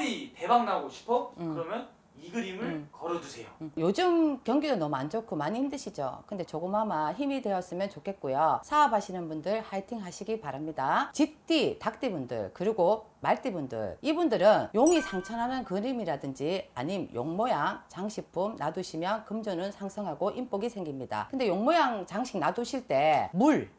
사업이 대박 나고 싶어? 음. 그러면 이 그림을 음. 걸어두세요. 음, 요즘 경기도 너무 안 좋고 많이 힘드시죠? 근데 조금아마 힘이 되었으면 좋겠고요. 사업하시는 분들 화이팅 하시기 바랍니다. 쥐띠, 닭띠 분들, 그리고 말띠 분들. 이분들은 용이 상천하는 그림이라든지 아님 용 모양 장식품 놔두시면 금전은 상승하고 인복이 생깁니다. 근데 용 모양 장식 놔두실 때 물,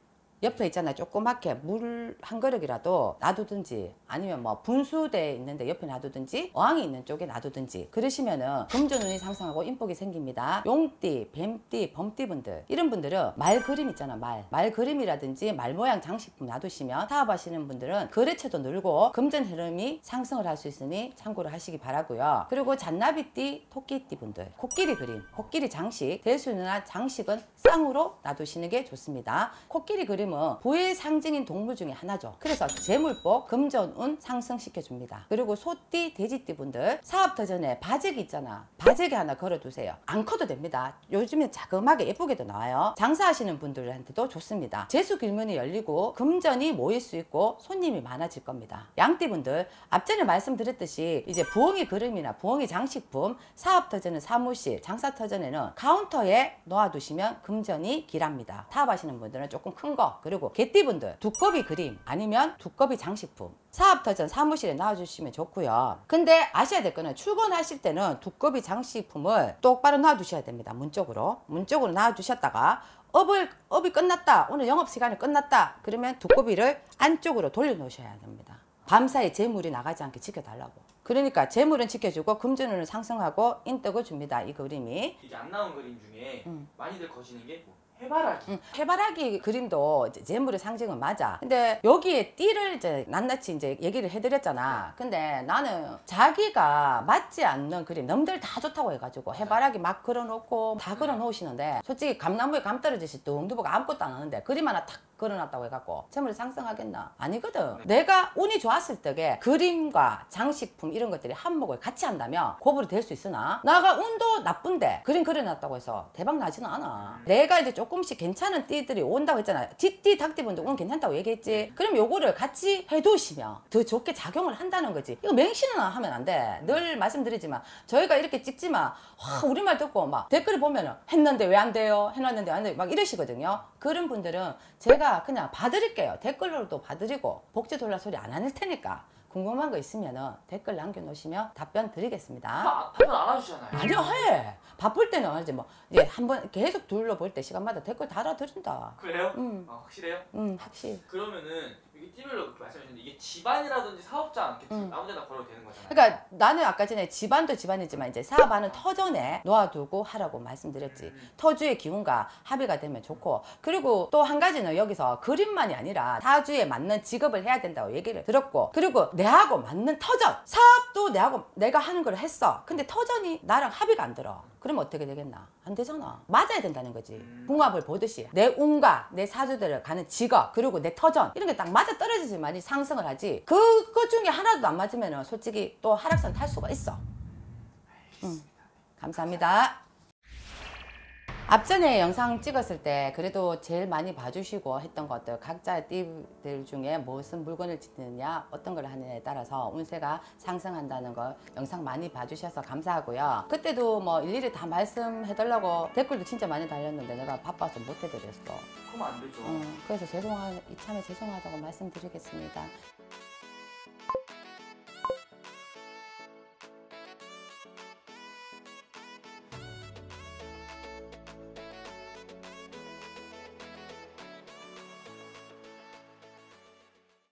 옆에 있잖아요. 조그맣게 물 한 그릇이라도 놔두든지 아니면 뭐 분수대 있는데 옆에 놔두든지 어항이 있는 쪽에 놔두든지 그러시면은 금전운이 상승하고 인복이 생깁니다. 용띠, 뱀띠, 범띠 분들 이런 분들은 말 그림 있잖아 말. 말 그림이라든지 말 모양 장식품 놔두시면 사업하시는 분들은 거래처도 늘고 금전 흐름이 상승을 할 수 있으니 참고를 하시기 바라고요. 그리고 잔나비띠, 토끼띠 분들 코끼리 그림, 코끼리 장식 대수나 장식은 쌍으로 놔두시는 게 좋습니다. 코끼리 그림 은 부의 상징인 동물 중에 하나죠. 그래서 재물복, 금전운 상승시켜 줍니다. 그리고 소띠, 돼지띠 분들 사업 터전에 바제기 있잖아. 바제기 하나 걸어두세요. 안 커도 됩니다. 요즘에 자그마하게 예쁘게도 나와요. 장사하시는 분들한테도 좋습니다. 재수 길문이 열리고 금전이 모일 수 있고 손님이 많아질 겁니다. 양띠 분들 앞전에 말씀드렸듯이 이제 부엉이 그림이나 부엉이 장식품 사업 터전은 사무실, 장사 터전에는 카운터에 놓아두시면 금전이 길합니다. 사업하시는 분들은 조금 큰 거, 그리고 개띠분들 두꺼비 그림 아니면 두꺼비 장식품 사업 터전 사무실에 놔주시면 좋고요. 근데 아셔야 될 거는 출근하실 때는 두꺼비 장식품을 똑바로 놔두셔야 됩니다. 문 쪽으로 문 쪽으로 놔두셨다가 업을 업이 끝났다 오늘 영업 시간이 끝났다 그러면 두꺼비를 안쪽으로 돌려놓으셔야 됩니다. 밤사이 재물이 나가지 않게 지켜달라고. 그러니까 재물은 지켜주고 금전운은 상승하고 인덕을 줍니다. 이 그림이. 이제 안 나온 그림 중에 음. 많이들 거시는 게 뭐, 해바라기. 음, 해바라기 그림도 재물의 상징은 맞아. 근데 여기에 띠를 이제 낱낱이 이제 얘기를 해드렸잖아. 근데 나는 자기가 맞지 않는 그림, 남들 다 좋다고 해가지고 해바라기 막 걸어놓고 다 걸어놓으시는데 솔직히 감나무에 감 떨어지시 뚱두부가 아무것도 안 하는데 그림 하나 탁 걸어놨다고 해갖고 재물이 상승하겠나? 아니거든. 내가 운이 좋았을 때에 그림과 장식품 이런 것들이 한몫을 같이 한다면 고불이 될 수 있으나 나가 운도 나쁜데 그림 그려놨다고 해서 대박 나지는 않아. 내가 이제 조금씩 괜찮은 띠들이 온다고 했잖아. 쥐띠, 닭띠분도 운 괜찮다고 얘기했지. 그럼 요거를 같이 해두시면 더 좋게 작용을 한다는 거지. 이거 맹신은 하면 안 돼. 늘 말씀드리지만 저희가 이렇게 찍지만 와, 우리말 듣고 막 댓글을 보면은 했는데 왜 안 돼요? 해놨는데 안 돼요? 막 이러시거든요. 그런 분들은 제가 그냥 봐드릴게요. 댓글로도 봐드리고 복지 돌라 소리 안 하실 테니까 궁금한 거 있으면은 댓글 남겨놓으시면 답변 드리겠습니다. 아, 답변 안 해주잖아요. 아니요 해 바쁠 때는 알지 뭐 이제 한번 계속 둘러볼 때 시간마다 댓글 달아드린다 그래요? 음. 아, 확실해요? 음 확실 그러면은 띠별로 말씀하셨는데 이게 집안이라든지 사업장 이렇게 음. 아무데나 걸어도 되는 거잖아요. 그러니까 나는 아까 전에 집안도 집안이지만 이제 사업하는 터전에 놓아두고 하라고 말씀드렸지 음. 터주의 기운과 합의가 되면 좋고 그리고 또 한 가지는 여기서 그림만이 아니라 타주에 맞는 직업을 해야 된다고 얘기를 들었고 그리고 내하고 맞는 터전 사업도 내하고 내가 하는 걸 했어 근데 터전이 나랑 합의가 안 들어 그러면 어떻게 되겠나? 안 되잖아. 맞아야 된다는 거지. 음. 궁합을 보듯이. 내 운과 내 사주들을 가는 직업 그리고 내 터전. 이런 게 딱 맞아 떨어지지만이 상승을 하지. 그것 중에 하나도 안 맞으면 솔직히 또 하락선 탈 수가 있어. 음, 감사합니다. 앞전에 영상 찍었을 때 그래도 제일 많이 봐주시고 했던 것들 각자 띠들 중에 무슨 물건을 짓느냐 어떤 걸 하느냐에 따라서 운세가 상승한다는 걸 영상 많이 봐주셔서 감사하고요. 그때도 뭐 일일이 다 말씀해달라고 댓글도 진짜 많이 달렸는데 내가 바빠서 못 해드렸어. 그러면 안 되죠. 음, 그래서 죄송하 이참에 죄송하다고 말씀드리겠습니다